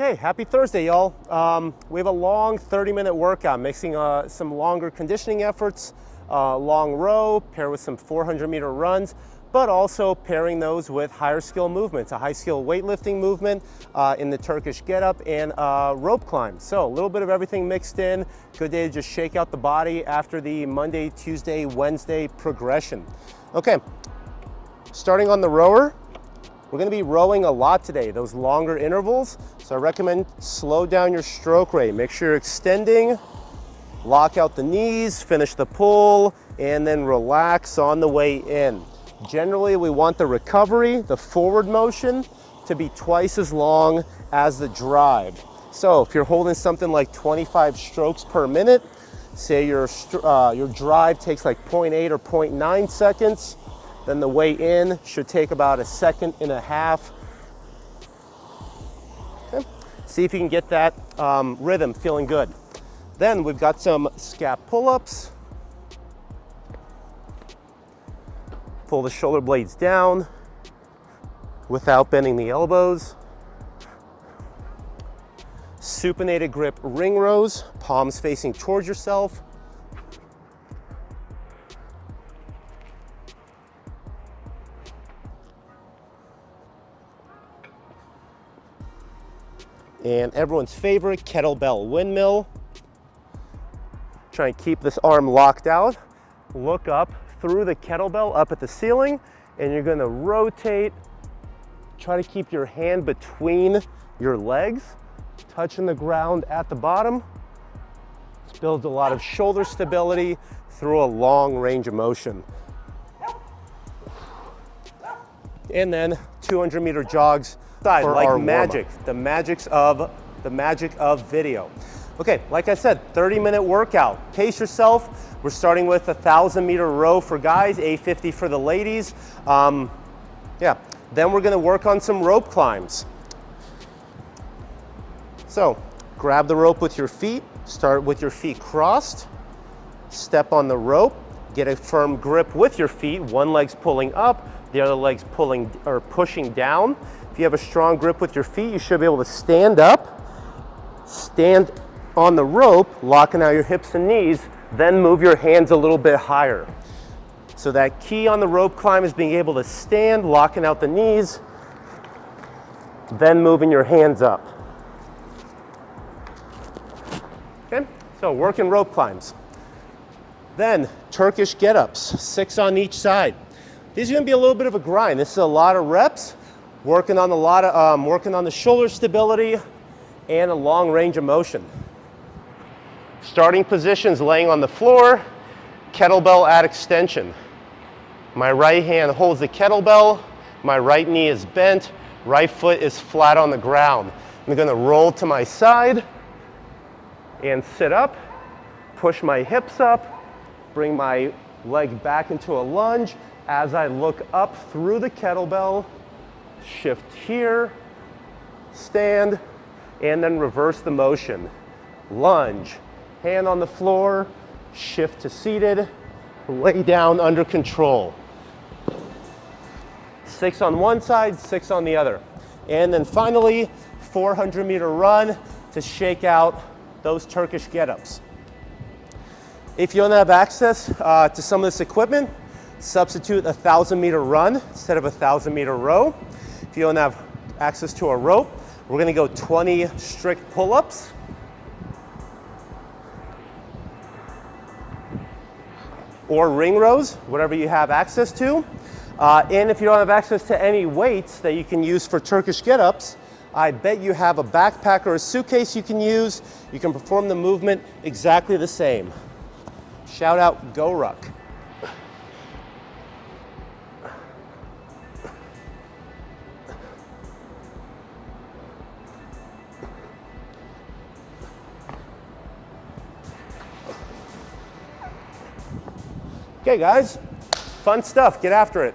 Okay, happy Thursday, y'all. Um, we have a long 30 minute workout mixing uh, some longer conditioning efforts, uh, long row, pair with some 400 meter runs, but also pairing those with higher skill movements, a high skill weightlifting movement uh, in the Turkish get-up and uh, rope climb. So a little bit of everything mixed in. Good day to just shake out the body after the Monday, Tuesday, Wednesday progression. Okay, starting on the rower, we're gonna be rowing a lot today, those longer intervals. So I recommend slow down your stroke rate. Make sure you're extending, lock out the knees, finish the pull, and then relax on the way in. Generally, we want the recovery, the forward motion, to be twice as long as the drive. So if you're holding something like 25 strokes per minute, say your, uh, your drive takes like 0.8 or 0.9 seconds, then the way in should take about a second and a half. Okay. See if you can get that um, rhythm feeling good. Then we've got some scap pull-ups. Pull the shoulder blades down without bending the elbows. Supinated grip ring rows, palms facing towards yourself. And everyone's favorite kettlebell windmill. Try and keep this arm locked out. Look up through the kettlebell up at the ceiling and you're gonna rotate. Try to keep your hand between your legs, touching the ground at the bottom. This builds a lot of shoulder stability through a long range of motion. And then 200 meter jogs side like magic, the magics of the magic of video. Okay, like I said, 30 minute workout. Pace yourself. We're starting with a thousand meter row for guys, A50 for the ladies. Um, yeah, then we're gonna work on some rope climbs. So, grab the rope with your feet, start with your feet crossed, step on the rope, get a firm grip with your feet, one leg's pulling up, the other leg's pulling or pushing down. If you have a strong grip with your feet, you should be able to stand up, stand on the rope, locking out your hips and knees, then move your hands a little bit higher. So that key on the rope climb is being able to stand, locking out the knees, then moving your hands up. Okay, so working rope climbs. Then Turkish get-ups, six on each side. These are gonna be a little bit of a grind. This is a lot of reps, working on a lot of, um, working on the shoulder stability and a long range of motion. Starting positions laying on the floor, kettlebell at extension. My right hand holds the kettlebell, my right knee is bent, right foot is flat on the ground. I'm gonna roll to my side and sit up, push my hips up, bring my leg back into a lunge as I look up through the kettlebell shift here, stand, and then reverse the motion. Lunge, hand on the floor, shift to seated, lay down under control. Six on one side, six on the other. And then finally, 400 meter run to shake out those Turkish get-ups. If you don't have access uh, to some of this equipment, substitute a 1,000 meter run instead of a 1,000 meter row. If you don't have access to a rope, we're gonna go 20 strict pull-ups. Or ring rows, whatever you have access to. Uh, and if you don't have access to any weights that you can use for Turkish get-ups, I bet you have a backpack or a suitcase you can use. You can perform the movement exactly the same. Shout out GoRuck. Okay guys, fun stuff, get after it.